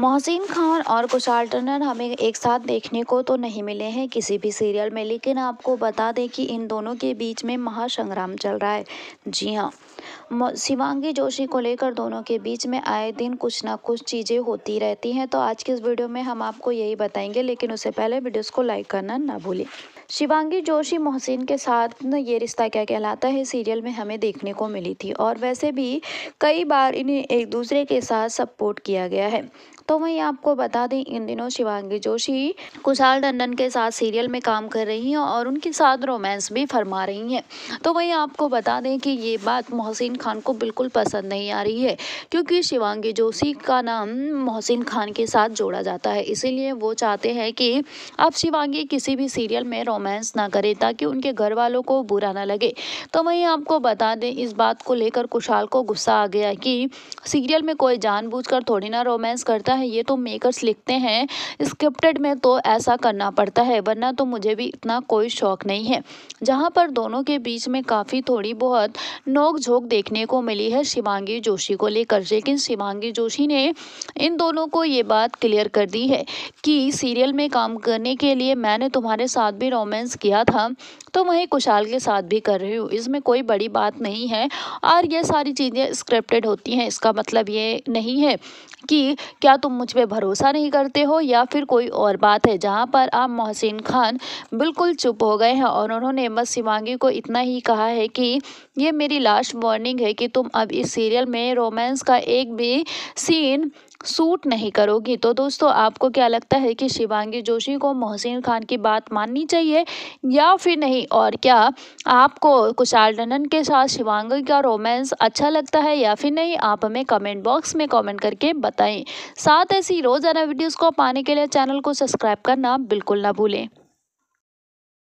मोहसिन खान और कुशाल टंडन हमें एक साथ देखने को तो नहीं मिले हैं किसी भी सीरियल में, लेकिन आपको बता दें कि इन दोनों के बीच में महासंग्राम चल रहा है। जी हाँ शिवांगी जोशी को लेकर दोनों के बीच में आए दिन कुछ ना कुछ चीज़ें होती रहती हैं तो आज के इस वीडियो में हम आपको यही बताएँगे, लेकिन उससे पहले वीडियोस को लाइक करना ना भूलें। शिवांगी जोशी मोहसिन के साथ ये रिश्ता क्या कहलाता है सीरियल में हमें देखने को मिली थी, और वैसे भी कई बार इन्हें एक दूसरे के साथ सपोर्ट किया गया है। तो वहीं आपको बता दें, इन दिनों शिवांगी जोशी कुशाल टंडन के साथ सीरियल में काम कर रही हैं और उनके साथ रोमांस भी फरमा रही हैं। तो वहीं आपको बता दें कि ये बात मोहसिन खान को बिल्कुल पसंद नहीं आ रही है, क्योंकि शिवांगी जोशी का नाम मोहसिन खान के साथ जोड़ा जाता है। इसीलिए वो चाहते हैं कि अब शिवांगी किसी भी सीरियल में रोमांस ना करे, ताकि उनके घर वालों को बुरा ना लगे। तो वहीं आपको बता दें, इस बात को लेकर कुशाल को गुस्सा आ गया कि सीरियल में कोई जानबूझकर थोड़ी ना रोमांस करता है, ये तो मेकर्स लिखते हैं। स्क्रिप्टेड में तो ऐसा करना पड़ता है, वरना तो मुझे भी इतना कोई शौक नहीं है। जहाँ पर दोनों के बीच में काफ़ी थोड़ी बहुत नोक झोंक देखने को मिली है शिवांगी जोशी को लेकर। लेकिन शिवांगी जोशी ने इन दोनों को ये बात क्लियर कर दी है कि सीरियल में काम करने के लिए मैंने तुम्हारे साथ भी रोमांस किया था तो वहीं कुशाल के साथ भी कर रही हूँ। इसमें कोई बड़ी बात नहीं है और ये सारी चीज़ें स्क्रिप्टेड होती हैं, इसका मतलब ये नहीं है कि क्या तुम मुझ पर भरोसा नहीं करते हो या फिर कोई और बात है जहाँ पर आप मोहसिन खान बिल्कुल चुप हो गए हैं और उन्होंने बस शिवांगी को इतना ही कहा है कि ये मेरी लास्ट वार्निंग है कि तुम अब इस सीरियल में रोमांस का एक भी सीन सूट नहीं करोगी। तो दोस्तों, आपको क्या लगता है कि शिवांगी जोशी को मोहसिन खान की बात माननी चाहिए या फिर नहीं? और क्या आपको कुशाल डनन के साथ शिवांगी का रोमांस अच्छा लगता है या फिर नहीं? आप हमें कमेंट बॉक्स में कमेंट करके बताएँ। साथ ऐसी रोज़ाना वीडियोस को पाने के लिए चैनल को सब्सक्राइब करना बिल्कुल ना भूलें।